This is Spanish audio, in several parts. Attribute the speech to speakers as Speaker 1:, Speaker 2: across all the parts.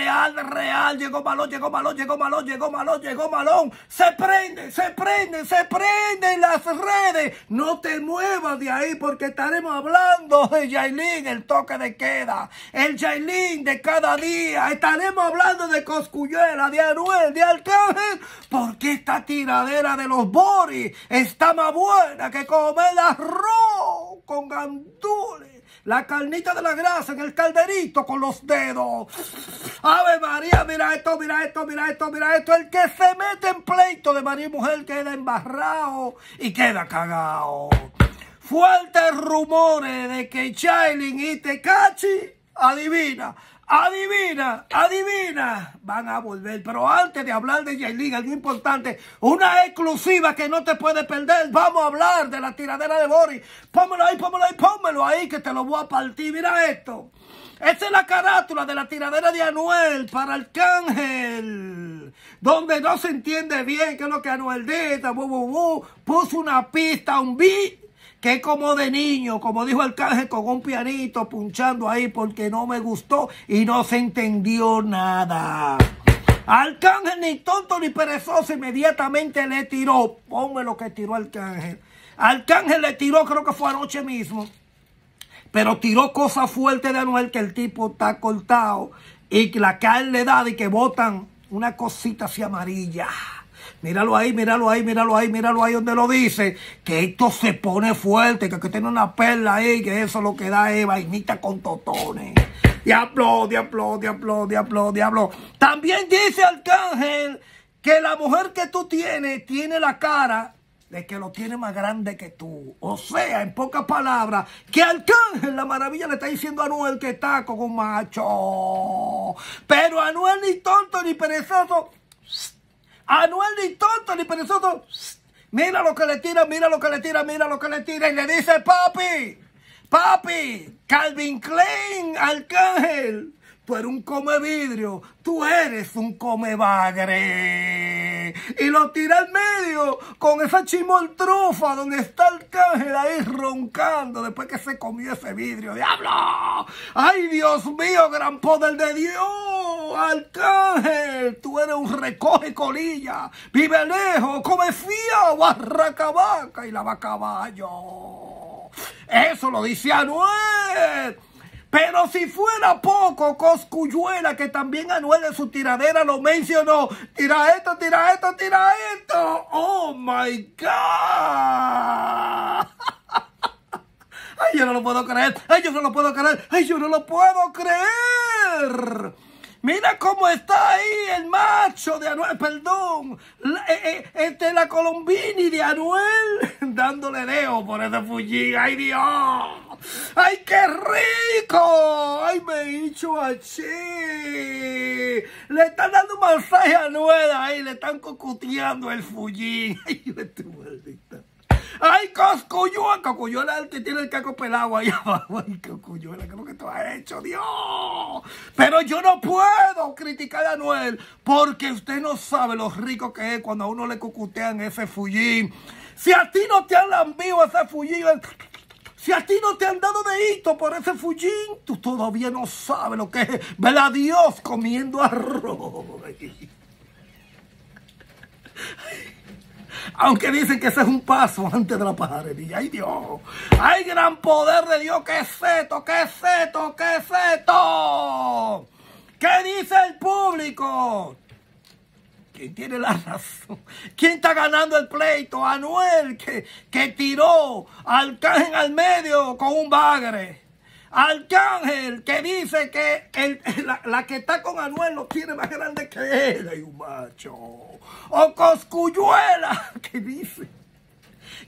Speaker 1: real, real. Llegó Malón, llegó Malón, llegó Malón, llegó Malón, llegó Malón. Se prende, se prende, se prende en las redes. No te muevas de ahí porque estaremos hablando de Yailin, el toque de queda. El Yailin de cada día. Estaremos hablando de Coscuyuela, de Anuel, de Arcángel. Porque esta tiradera de los Boris está más buena que comer arroz con gandules la carnita de la grasa en el calderito con los dedos. Ave María, mira esto, mira esto, mira esto, mira esto. El que se mete en pleito de María y mujer queda embarrado y queda cagado. Fuertes rumores de que Chailin y Tecachi, adivina, Adivina, adivina, van a volver. Pero antes de hablar de Yailin, algo importante, una exclusiva que no te puede perder. Vamos a hablar de la tiradera de Boris. Pónmelo ahí, pónmelo ahí, pónmelo ahí, que te lo voy a partir. Mira esto. Esta es la carátula de la tiradera de Anuel para Arcángel. Donde no se entiende bien qué es lo que Anuel dice. puso una pista, un beat que como de niño, como dijo el Arcángel, con un pianito punchando ahí porque no me gustó y no se entendió nada. Arcángel ni tonto ni perezoso inmediatamente le tiró. Ponme lo que tiró Arcángel. Arcángel le tiró, creo que fue anoche mismo. Pero tiró cosas fuertes de Anuel que el tipo está cortado. Y que la que le da y que botan una cosita así amarilla. Míralo ahí, míralo ahí, míralo ahí, míralo ahí donde lo dice. Que esto se pone fuerte, que, tiene una perla ahí, que eso lo que da es vainita con totones. Diablo, diablo, diablo, diablo, diablo. También dice Arcángel que la mujer que tú tienes tiene la cara de que lo tiene más grande que tú. O sea, en pocas palabras, que Arcángel la maravilla le está diciendo a Anuel que está con un macho. Pero Anuel ni tonto ni perezoso Anuel ni tonto ni perezoso. Mira lo que le tira, mira lo que le tira, mira lo que le tira. Y le dice, papi, papi, Calvin Klein, Arcángel. Tú eres un come vidrio, tú eres un come bagre. Y lo tira al medio con esa chimoltrufa donde está el cángel ahí roncando después que se comió ese vidrio. ¡Diablo! ¡Ay, Dios mío, gran poder de Dios! ¡Arcángel! Tú eres un recoge colilla, vive lejos, come fía, barraca vaca y la caballo. Eso lo dice Anuel. Pero si fuera poco, Coscuyuela, que también Anuel en su tiradera lo mencionó. Tira esto, tira esto, tira esto. Oh my God. Ay, yo no lo puedo creer. Ay, yo no lo puedo creer. Ay, yo no lo puedo creer. Mira cómo está ahí el macho de Anuel, perdón, la, eh, eh, este, la Colombini de Anuel, dándole dedo por ese fullín. ¡Ay, Dios! ¡Ay, qué rico! ¡Ay, me he dicho así! Le están dando masaje a Anuel ahí, le están cocuteando el fullín. ¡Ay, tu maldita! ¡Ay, Coscuyuela! Coscuyuela el que tiene el caco pelado ahí abajo. ¡Ay, Coscuyuela! ¿Qué es lo que tú has hecho, Dios? Pero yo no puedo criticar a Anuel porque usted no sabe lo rico que es cuando a uno le cucutean ese fullín. Si a ti no te han lambido ese fullín, si a ti no te han dado de hito por ese fullín, tú todavía no sabes lo que es ver a Dios comiendo arroz. Aunque dicen que ese es un paso antes de la pajarería. ¡Ay Dios! ¡Ay gran poder de Dios! ¿Qué es esto? ¿Qué es esto? ¿Qué es esto? ¿Qué dice el público? ¿Quién tiene la razón? ¿Quién está ganando el pleito? Anuel, que, que tiró al al medio con un bagre. Arcángel, que dice que la, que está con Anuel lo tiene más grande que él. Hay un macho o Coscuyuela, que dice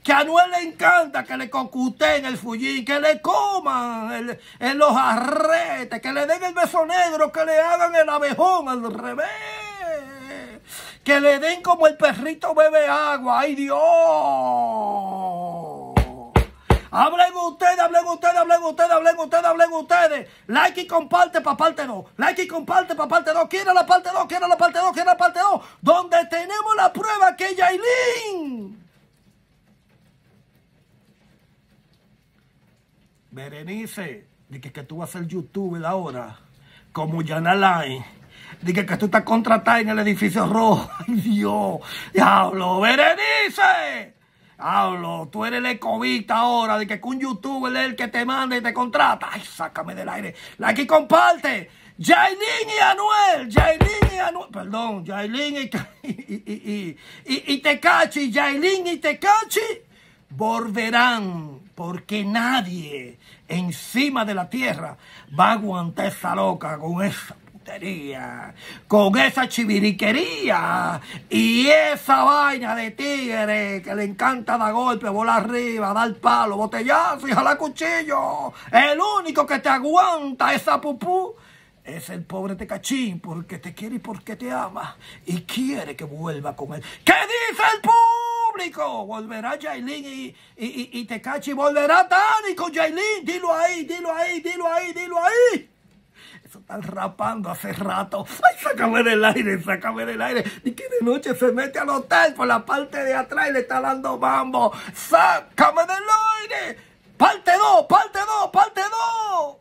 Speaker 1: que a Anuel le encanta que le en el fullín, que le coman en los arretes, que le den el beso negro, que le hagan el abejón al revés, que le den como el perrito bebe agua, ¡ay Dios! Hablen ustedes, hablen ustedes, hablen ustedes, hablen ustedes, hablen ustedes. Like y comparte para parte 2. Like y comparte para parte 2. Quiero la parte 2, quiero la parte 2, quiero la parte 2. Donde tenemos la prueba que Yailin. Berenice, que, que tú vas a ser youtuber ahora, como Yana Line. Dije que tú estás contratada en el edificio rojo. Ay, Dios. Diablo, Berenice. Hablo, tú eres el ecovista ahora, de que un youtuber es el que te manda y te contrata. Ay, sácame del aire. La que comparte. Jailin y Anuel, Jailin y Anuel, perdón, Jailin y, y, y, y, Tecachi, Jailin volverán, porque nadie encima de la tierra va a aguantar esa loca con esa con esa chiviriquería y esa vaina de tigre que le encanta dar golpe, bola arriba, dar palo, botellazo y jalar cuchillo. El único que te aguanta esa pupú es el pobre Tecachín porque te quiere y porque te ama y quiere que vuelva con él. ¿Qué dice el público? Volverá Jailin y, y, y, y Tecachi, volverá Dani con Jailin. Dilo ahí, dilo ahí, dilo ahí, dilo ahí. Eso están rapando hace rato. Ay, sácame del aire, sácame del aire. Y que de noche se mete al hotel por la parte de atrás y le está dando mambo. Sácame del aire. Parte 2, parte 2, parte 2.